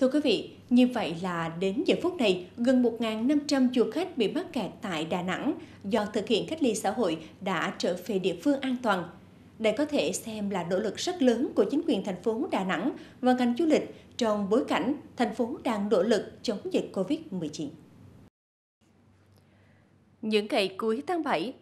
Thưa quý vị, như vậy là đến giờ phút này, gần 1.500 du khách bị mắc kẹt tại Đà Nẵng do thực hiện cách ly xã hội đã trở về địa phương an toàn. Đây có thể xem là nỗ lực rất lớn của chính quyền thành phố Đà Nẵng và ngành du lịch trong bối cảnh thành phố đang nỗ lực chống dịch COVID-19. Những ngày cuối tháng 7,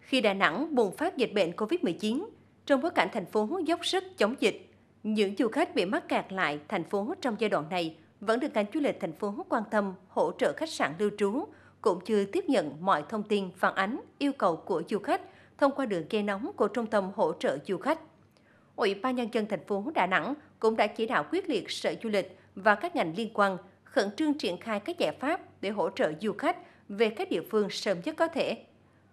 khi Đà Nẵng bùng phát dịch bệnh COVID-19, trong bối cảnh thành phố dốc sức chống dịch, những du khách bị mắc kẹt lại thành phố trong giai đoạn này vẫn được ngành du lịch thành phố quan tâm hỗ trợ khách sạn lưu trú, cũng như tiếp nhận mọi thông tin phản ánh, yêu cầu của du khách thông qua đường dây nóng của Trung tâm hỗ trợ du khách. Ủy ban nhân dân thành phố Đà Nẵng cũng đã chỉ đạo quyết liệt Sở Du lịch và các ngành liên quan khẩn trương triển khai các giải pháp để hỗ trợ du khách về các địa phương sớm nhất có thể.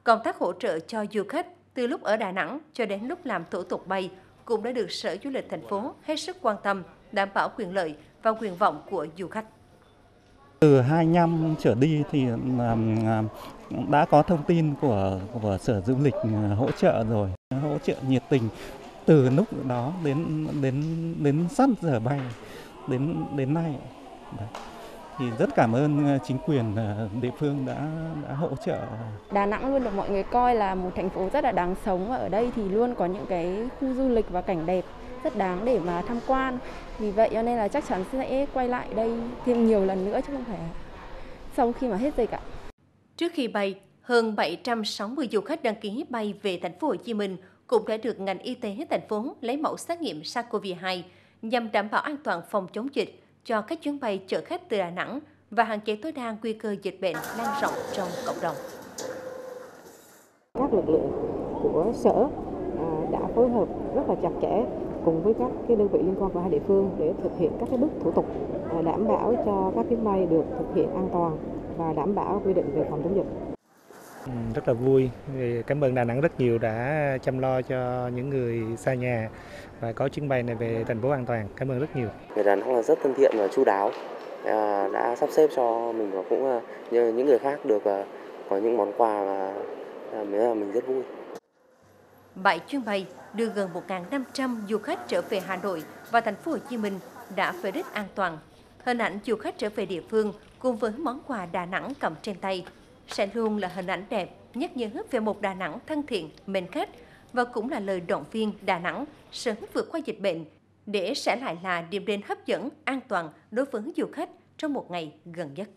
Công tác hỗ trợ cho du khách từ lúc ở Đà Nẵng cho đến lúc làm thủ tục bay cũng đã được Sở Du lịch thành phố hết sức quan tâm, đảm bảo quyền lợi và quyền vọng của du khách. Từ 2 năm trở đi thì đã có thông tin của, của Sở Du lịch ờ, hỗ trợ rồi, hỗ trợ nhiệt tình từ lúc đó đến đến đến sát giờ bay đến đến nay. Đấy thì rất cảm ơn ờ, chính quyền ờ, địa phương đã đã hỗ trợ. Đà Nẵng luôn được mọi người coi là một thành phố rất là đáng sống và ở đây thì luôn có những cái khu du lịch và cảnh đẹp rất đáng để mà tham quan. Vì vậy cho nên là chắc chắn sẽ quay lại đây thêm nhiều lần nữa chứ không phải sau khi mà hết dịch ạ. Trước khi bay, hơn 760 du khách đăng ký bay về thành phố Hồ Chí Minh cũng đã được ngành y tế thành phố lấy mẫu xét nghiệm SARS-CoV-2 nhằm đảm bảo an toàn phòng chống dịch cho các chuyến bay chở khách từ Đà Nẵng và hạn chế tối đa nguy cơ dịch bệnh lan rộng trong cộng đồng. Các lực lượng của sở à, đã phối hợp rất là chặt chẽ cùng với các cái đơn vị liên quan của hai địa phương để thực hiện các cái bước thủ tục à, đảm bảo cho các chuyến bay được thực hiện an toàn và đảm bảo quy định về phòng chống dịch. Ừ, rất là vui. Cảm ơn Đà Nẵng rất nhiều đã chăm lo cho những người xa nhà và có chuyến bay này về thành phố an toàn. Cảm ơn rất nhiều. Người Đà Nẵng là rất thân thiện và chu đáo à, đã sắp xếp cho mình và cũng à, như những người khác được à, có những món quà mình mình rất vui. Bảy chuyến bay đưa gần 1.500 du khách trở về Hà Nội và thành phố Hồ Chí Minh đã về đích an toàn. Hình ảnh du khách trở về địa phương cùng với món quà Đà Nẵng cầm trên tay sẽ luôn là hình ảnh đẹp nhắc nhớ về một Đà Nẵng thân thiện, mến khách và cũng là lời động viên Đà Nẵng sớm vượt qua dịch bệnh để sẽ lại là điểm đến hấp dẫn, an toàn đối với du khách trong một ngày gần nhất.